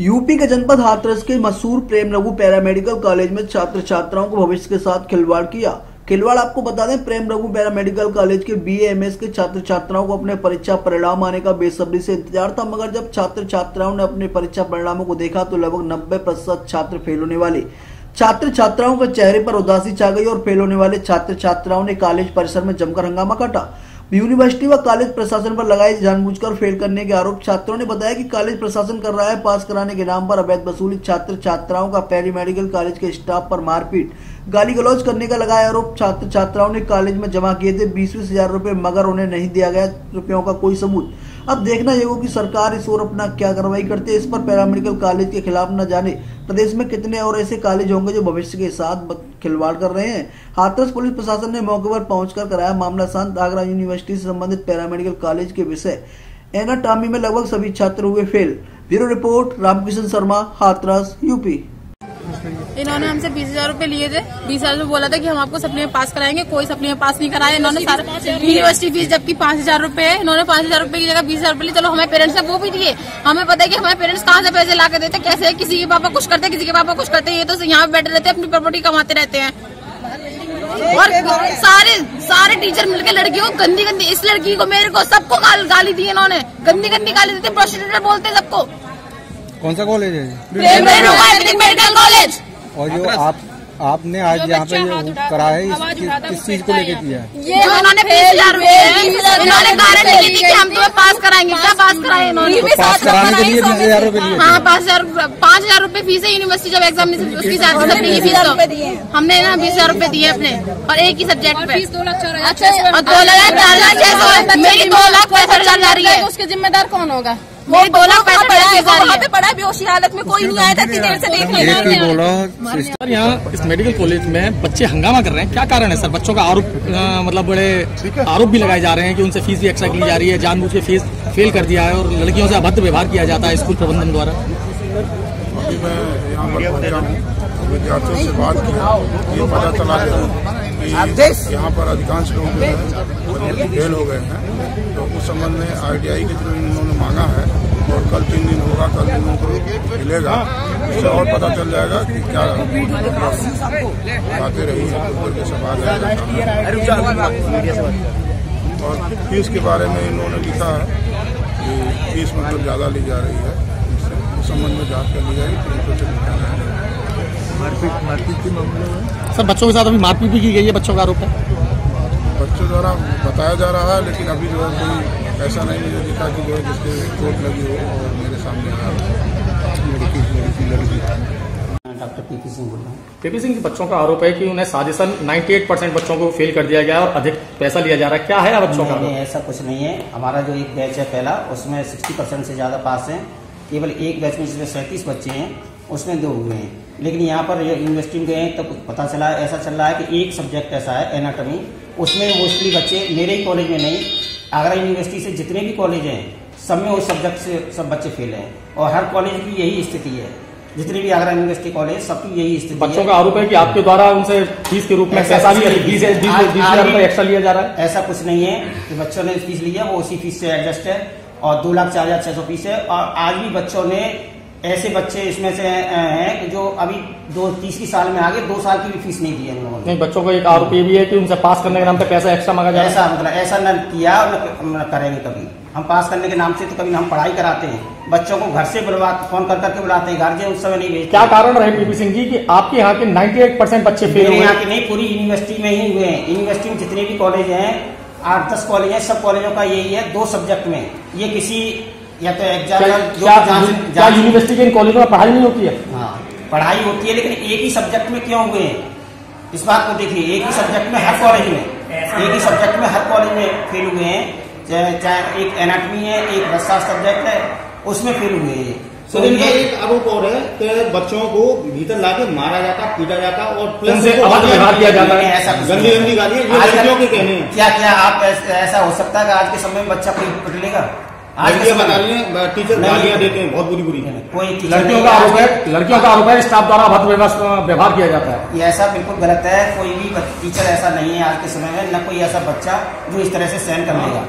UP के जनपद हाथरस के मशहूर प्रेम रघु पैरामेडिकल कॉलेज में छात्र छात्राओं को भविष्य के साथ खिलवाड़ किया। खिलवाड़ आपको बता दें प्रेम रघु पैरामेडिकल कॉलेज के बी एस के छात्र छात्राओं को अपने परीक्षा परिणाम आने का बेसब्री से इंतज़ार था, मगर जब छात्र छात्राओं ने अपने परीक्षा परिणामों को देखा तो लगभग नब्बे प्रतिशत छात्र फेल होने वाले। छात्र छात्राओं के चेहरे पर उदासी छा गई और फेल होने वाले छात्र छात्राओं ने कॉलेज परिसर में जमकर हंगामा काटा। यूनिवर्सिटी व कॉलेज प्रशासन पर लगाए जानबूझकर फेल करने के आरोप, छात्रों ने बताया कि कॉलेज प्रशासन कर रहा है पास कराने के नाम पर अवैध वसूली छात्र छात्राओं का पैरी मेडिकल कॉलेज के स्टाफ पर मारपीट। गाली गलौज करने का लगाया आरोप, छात्र छात्राओं ने कॉलेज में जमा किए थे बीस बीस हज़ार रूपए मगर उन्हें नहीं दिया गया, रुपयों का कोई सबूत। अब देखना ये होगा कि सरकार इस ओर अपना क्या कार्रवाई करती है। इस पर पैरामेडिकल कॉलेज के खिलाफ न जाने। प्रदेश में कितने और ऐसे कॉलेज होंगे जो भविष्य के साथ खिलवाड़ कर रहे हैं? हाथरस पुलिस प्रशासन ने मौके पर पहुंचकर कराया मामला शांत। आगरा यूनिवर्सिटी से संबंधित पैरामेडिकल कॉलेज के विषय। एनाटॉमी में लगभग सभी छात्र हुए fail. Bureau report, Ramkishan Sharma, Hathras, UP. इन्होंने हमसे बीस हज़ार रूपए लिए थे। बीस हज़ार बोला था कि हम आपको सप्ली में पास कराएँगे कोई सप्ली में पास नहीं कराया। इन्होंने यूनिवर्सिटी फ़ीस जबकि पाँच हज़ार रूपए है। इन्होंने पाँच हज़ार रूपए की जगह बीस हज़ार रूपए लिए। चलो हमारे पेरेंट्स ने वो भी दिए। हमें पता है कि हमारे पेरेंट्स कहाँ से पैसे ला के देते कैसे किसी के पापा कुछ करते किसी के पापा कुछ करते ये तो यहाँ बैठे रहते अपनी प्रॉपर्टी कमाते रहते हैं। और सारे सारे टीचर मिलकर लड़कियों को गंदी गंदी इस लड़की को मेरे को सबको गाली दी इन्होंने। गंदी गंदी गाली देते प्रोस्टिट्यूटर बोलते सबको। कौन सा कॉलेज है और जो आप आपने आज यहाँ पे जो करा है किस चीज़ को लेके किया ये उन्होंने हज़ार इन्होंने कारण दी थी कि हम तुम्हें पास कराएँगे क्या पास कराए इन्होंने? तो पास कराने के लिए बीस हज़ार रूपए हाँ पाँच हज़ार पाँच हज़ार रूपए फ़ीस है यूनिवर्सिटी जब एग्ज़ाम उसकी की फ़ीस तो। हमने ना बीस हज़ार रूपए दिए अपने और एक ही सब्जेक्ट पे। दो लाख और दो लाख चार लाख छह सौ मेरी दो लाख पैंसठ हज़ार जा रही है उसके जिम्मेदार कौन होगा? वो दो लाख पैसा वहाँ पे पड़ा बेहोशी हालत में कोई नहीं आया था इतनी देर से देखने यहाँ इस मेडिकल कॉलेज में बच्चे हंगामा कर रहे हैं। क्या कारण है सर? बच्चों का आरोप मतलब बड़े आरोप भी लगाए जा रहे हैं कि उनसे फ़ीस भी एक्स्ट्रा की जा रही है जानबूझ के फ़ीस फेल कर दिया है और लड़कियों से अभद्र व्यवहार किया जाता है स्कूल प्रबंधन द्वारा। हूँ विद्यार्थियों से बात किया ये पता चला कि यहाँ पर अधिकांश लोग जो है फेल हो गए हैं। तो उस संबंध में आईटीआई के थ्रू इन्होंने मांगा है और कल तीन दिन होगा कल दिन उनको मिलेगा। उससे और पता चल जाएगा कि क्या बातें रही है तो सवाल और फ़ीस के बारे में इन्होंने लिखा है कि फ़ीस मतलब ज़्यादा ली जा रही है। संबंध में जाँच कर ली जाएगी से मारपीट मारपीट के मामले में? सर बच्चों के साथ अभी मारपीट भी की गई है बच्चों का आरोप है। बच्चों द्वारा बताया जा रहा है लेकिन अभी जो है कोई ऐसा नहीं मुझे दिखा कि जो है जिसके चोट लगी हो और मेरे सामने लड़की लड़की लड़की। डॉक्टर पीपी सिंह बोल रहा हूँ। पीपी सिंह के बच्चों का आरोप है कि उन्हें साजिशन 98 परसेंट बच्चों को फेल कर दिया गया और अधिक पैसा लिया जा रहा है। क्या है बच्चों का नहीं, ऐसा कुछ नहीं है। हमारा जो एक बैच है पहला उसमें 60 परसेंट से ज़्यादा पास है। केवल एक बैच में जिसमें सैंतीस बच्चे हैं उसमें दो हुए हैं। लेकिन यहाँ पर यूनिवर्सिटी में गए तब तो पता चला ऐसा चल रहा है कि एक सब्जेक्ट ऐसा है एनाटॉमी उसमें मोस्टली बच्चे मेरे ही कॉलेज में नहीं आगरा यूनिवर्सिटी से जितने भी कॉलेज हैं सब में उस सब्जेक्ट से सब बच्चे फेल हैं। और हर कॉलेज की यही स्थिति है। जितने भी आगरा यूनिवर्सिटी कॉलेज सबकी यही स्थिति बच्चों का आरोप है कि आपके द्वारा उनसे फ़ीस के रूप में पैसा भी बीस एक्स्ट्रा लिया जा रहा है। ऐसा कुछ नहीं है कि बच्चों ने फ़ीस लिया वो उसी फ़ीस से एडजस्ट है और दो लाख चार हज़ार छह सौ फ़ीस है और आज भी बच्चों ने ऐसे बच्चे इसमें से हैं जो अभी दो तीसरी साल में आगे दो साल की भी फ़ीस नहीं दी है लोगों ने। नहीं बच्चों को एक आरोप ये भी है कि उनसे पास करने के नाम पे पैसा एक्स्ट्रा मांगा जाए ऐसा मतलब ऐसा न किया और न करेंगे कभी। हम पास करने के नाम से तो कभी हम पढ़ाई कराते हैं। बच्चों को घर से बुलवा फ़ोन कर करके बुलाते हैं गार्जियन उस समय नहीं भेजते। क्या कारण रहे पीपी सिंह जी की आपके यहाँ के नाइन्टी परसेंट बच्चे फेल यहाँ के नहीं पूरी यूनिवर्सिटी में ही हुए हैं। यूनिवर्सिटी में जितने भी कॉलेज हैं आठ दस कॉलेज है सब कॉलेजों का यही है दो सब्जेक्ट में। ये किसी या तो एग्ज़ाम क्या यूनिवर्सिटी के इन कॉलेजों में पढ़ाई नहीं होती है? हाँ पढ़ाई होती है लेकिन एक ही सब्जेक्ट में क्यों हुए हैं इस बात को देखिए एक ही सब्जेक्ट में हर कॉलेज में एक ही सब्जेक्ट में हर कॉलेज में फेल हुए हैं। चाहे चाहे एक एनाटमी है एक रस्सा सब्जेक्ट है उसमें फेल हुए हैं। सर इनका एक आरोप और है कि बच्चों को भीतर लाके मारा जाता पीटा जाता और प्लस किया जाता। है ऐसा गंदी गंदी गाली लड़कियों के कहने क्या क्या आप ऐसा हो सकता है कि आज के समय में बच्चा कोई लेगा? लड़कियाँ बता रही हैं टीचर गालियाँ देते हैं बहुत बुरी बुरी कोई लड़कियों का आरोप है लड़कियों का आरोप है स्टाफ द्वारा भद्र व्यवहार किया जाता है। ये ऐसा बिल्कुल गलत है कोई भी टीचर ऐसा नहीं है आज के समय में न कोई ऐसा बच्चा जो इस तरह से सहन कर लेगा।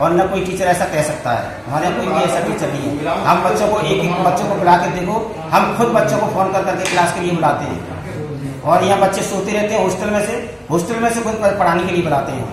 और न कोई टीचर ऐसा कह सकता है। हमारे कोई भी ऐसा टीचर नहीं है। हम बच्चों को एक एक बच्चों को बुला के देखो हम खुद बच्चों को फ़ोन कर करके क्लास के लिए बुलाते हैं। और यहाँ बच्चे सोते रहते हैं हॉस्टल में से हॉस्टल में से खुद पढ़ाने के लिए बुलाते हैं।